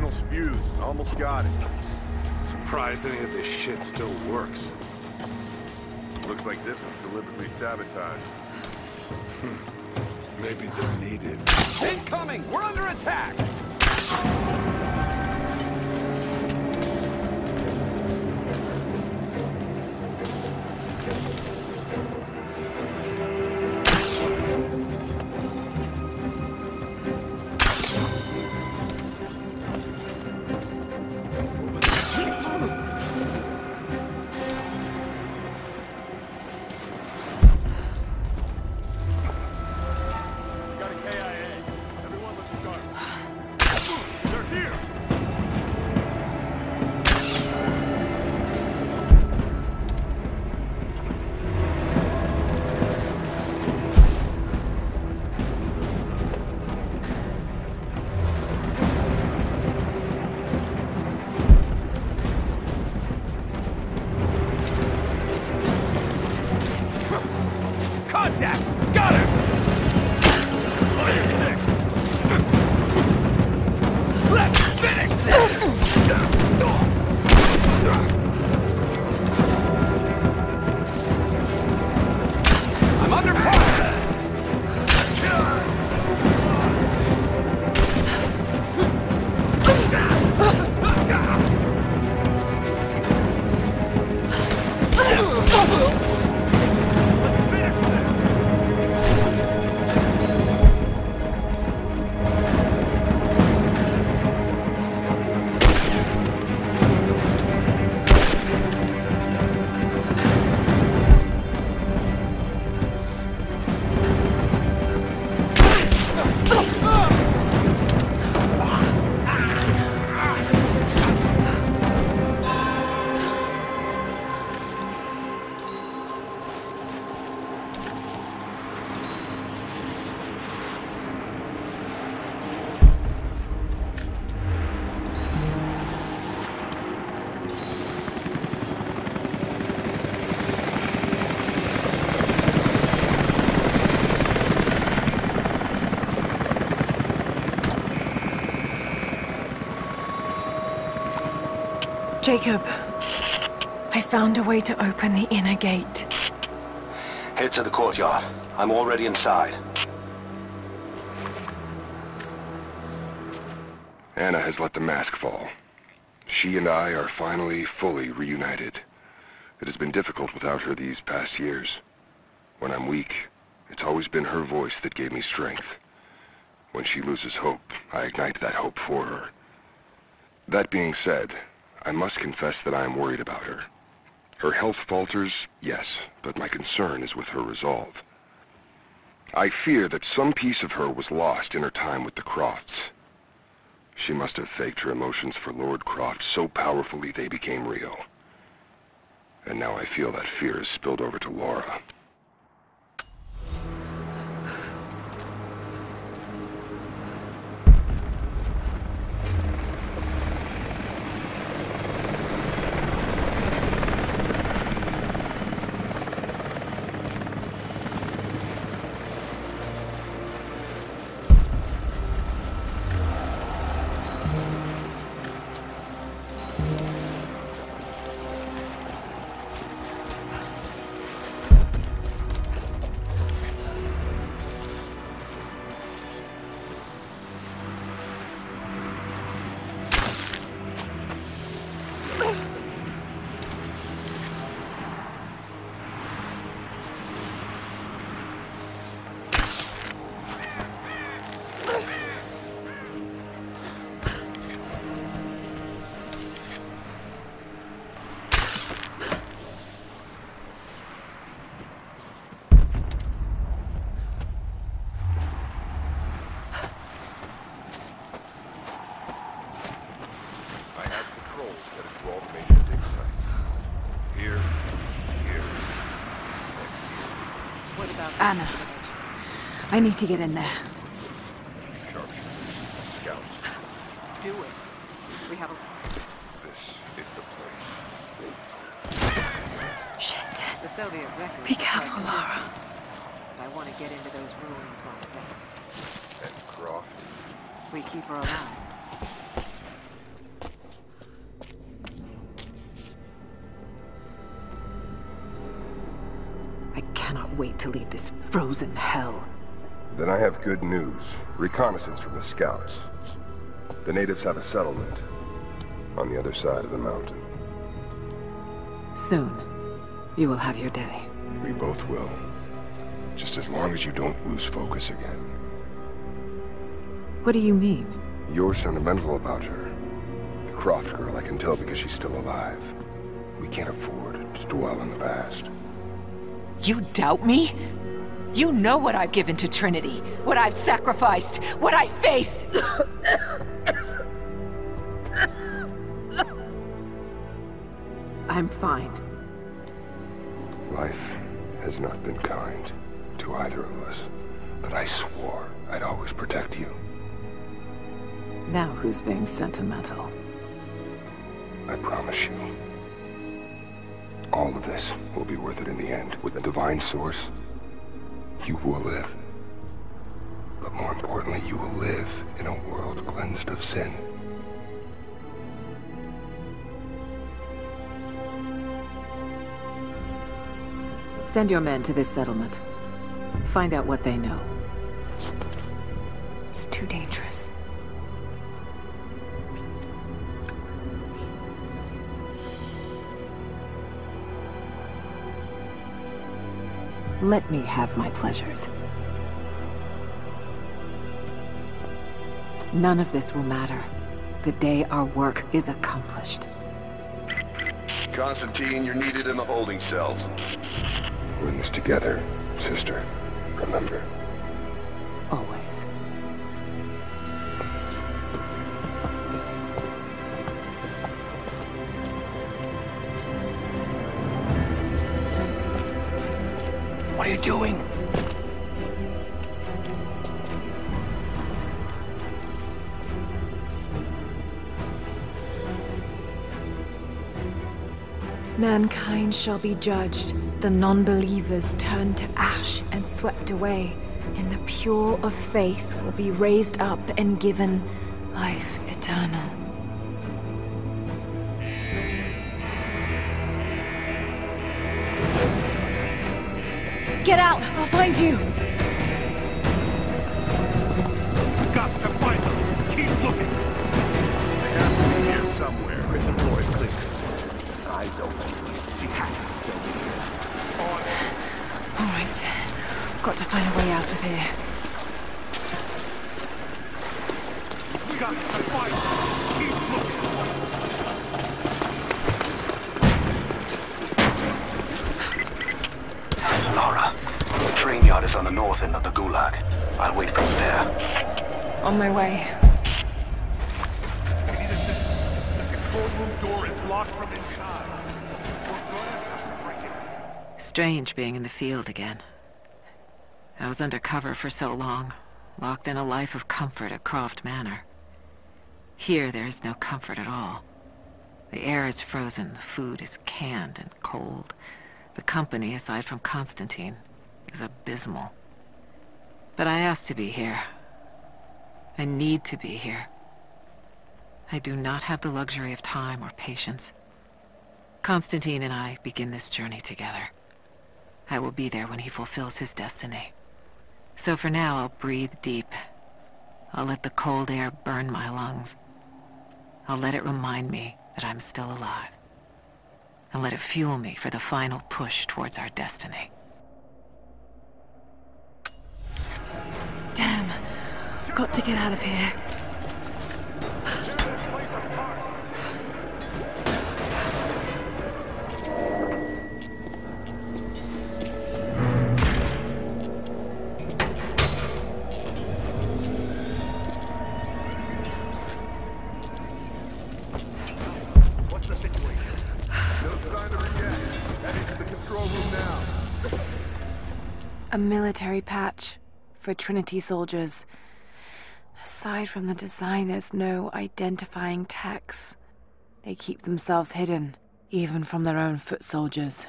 panel's fused. Almost got it. Surprised any of this shit still works. Looks like this was deliberately sabotaged. Hmm. Maybe they're needed. Incoming! We're under attack! Jacob, I found a way to open the inner gate. Head to the courtyard. I'm already inside. Anna has let the mask fall. She and I are finally fully reunited. It has been difficult without her these past years. When I'm weak, it's always been her voice that gave me strength. When she loses hope, I ignite that hope for her. That being said, I must confess that I am worried about her. Her health falters, yes, but my concern is with her resolve. I fear that some piece of her was lost in her time with the Crofts. She must have faked her emotions for Lord Croft so powerfully they became real. And now I feel that fear has spilled over to Lara. Anna? I need to get in there. Sharpshooters, scouts. Do it. We have a... This is the place. Shit. The Soviet records Be careful, Lara. But I want to get into those ruins myself. And Croft. We keep her alive. Wait to leave this frozen hell. Then I have good news. Reconnaissance from the scouts. The natives have a settlement on the other side of the mountain. Soon, you will have your day. We both will. Just as long as you don't lose focus again. What do you mean? You're sentimental about her. The Croft girl, I can tell because she's still alive. We can't afford to dwell in the past. You doubt me? You know what I've given to Trinity, what I've sacrificed, what I face. I'm fine. Life has not been kind to either of us, but I swore I'd always protect you. Now who's being sentimental? I promise you. All of this will be worth it in the end. With the divine source, you will live. But more importantly, you will live in a world cleansed of sin. Send your men to this settlement. Find out what they know. It's too dangerous. Let me have my pleasures. None of this will matter. The day our work is accomplished. Constantine, you're needed in the holding cells. We're in this together, sister. Remember. Mankind shall be judged, the non-believers turned to ash and swept away, and the pure of faith will be raised up and given life eternal. Get out! I'll find you! Here. We got to find them. Keep looking. Lara, the train yard is on the north end of the Gulag. I'll wait for you there. On my way. We need assistance. The control room door is locked from inside. We're gonna have to break it. Strange being in the field again. I was undercover for so long, locked in a life of comfort at Croft Manor. Here there is no comfort at all. The air is frozen, the food is canned and cold. The company, aside from Constantine, is abysmal. But I asked to be here. I need to be here. I do not have the luxury of time or patience. Constantine and I begin this journey together. I will be there when he fulfills his destiny. So for now, I'll breathe deep. I'll let the cold air burn my lungs. I'll let it remind me that I'm still alive. And let it fuel me for the final push towards our destiny. Damn. Got to get out of here. A military patch for Trinity soldiers. Aside from the design, there's no identifying tags. They keep themselves hidden, even from their own foot soldiers.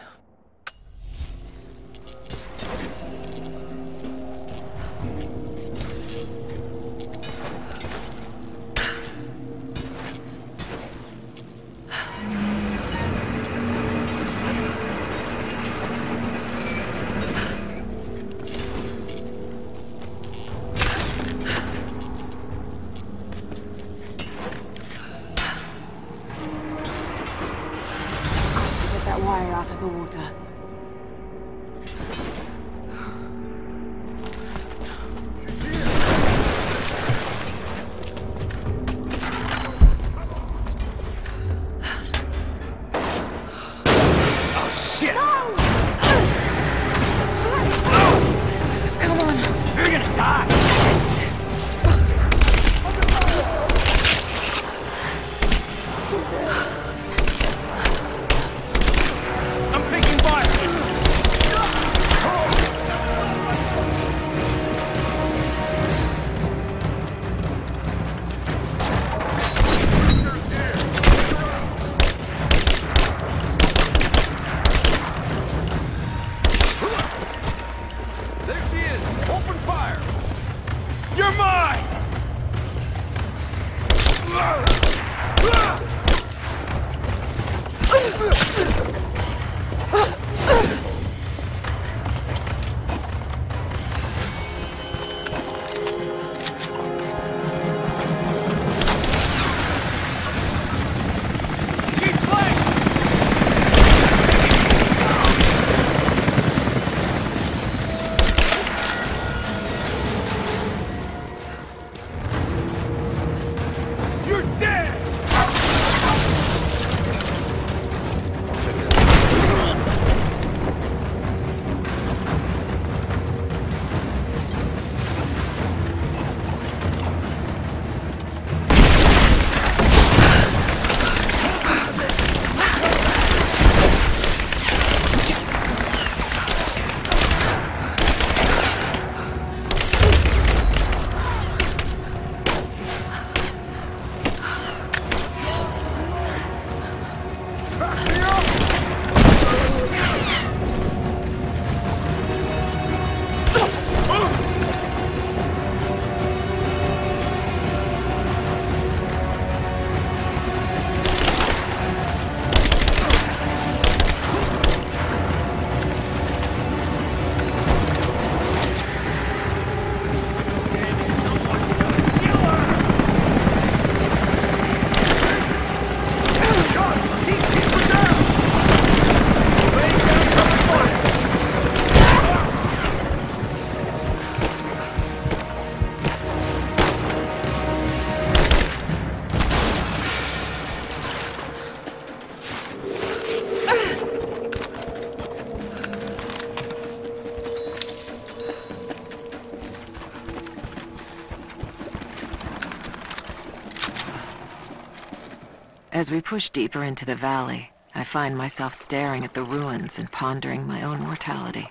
As we push deeper into the valley, I find myself staring at the ruins and pondering my own mortality.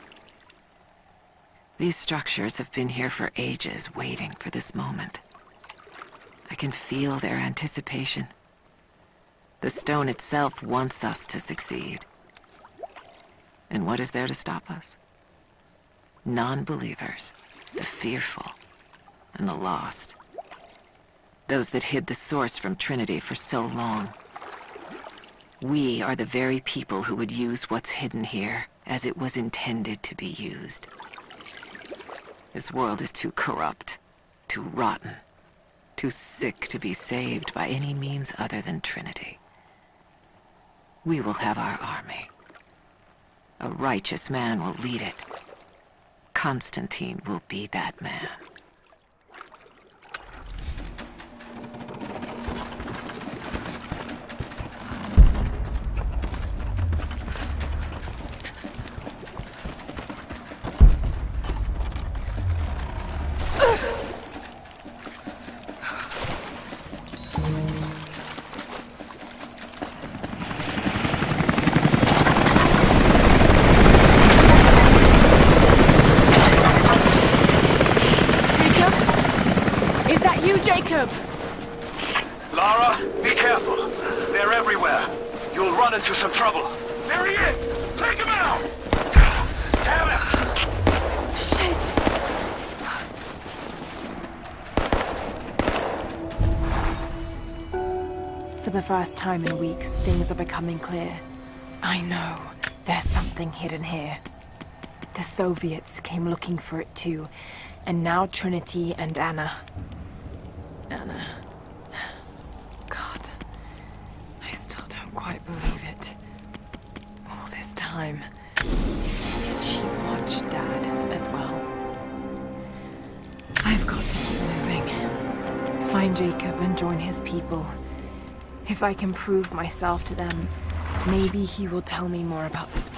These structures have been here for ages, waiting for this moment. I can feel their anticipation. The stone itself wants us to succeed. And what is there to stop us? Non-believers, the fearful, and the lost. Those that hid the source from Trinity for so long. We are the very people who would use what's hidden here as it was intended to be used. This world is too corrupt, too rotten, too sick to be saved by any means other than Trinity. We will have our army. A righteous man will lead it. Constantine will be that man. Into some trouble. There he is! Take him out! Damn it! For the first time in weeks, things are becoming clear. I know. There's something hidden here. The Soviets came looking for it too, and now Trinity and Anna. Anna. God. I still don't quite believe it. All this time. Time. Did she watch Dad as well? I've got to keep moving. Find Jacob and join his people. If I can prove myself to them, maybe he will tell me more about this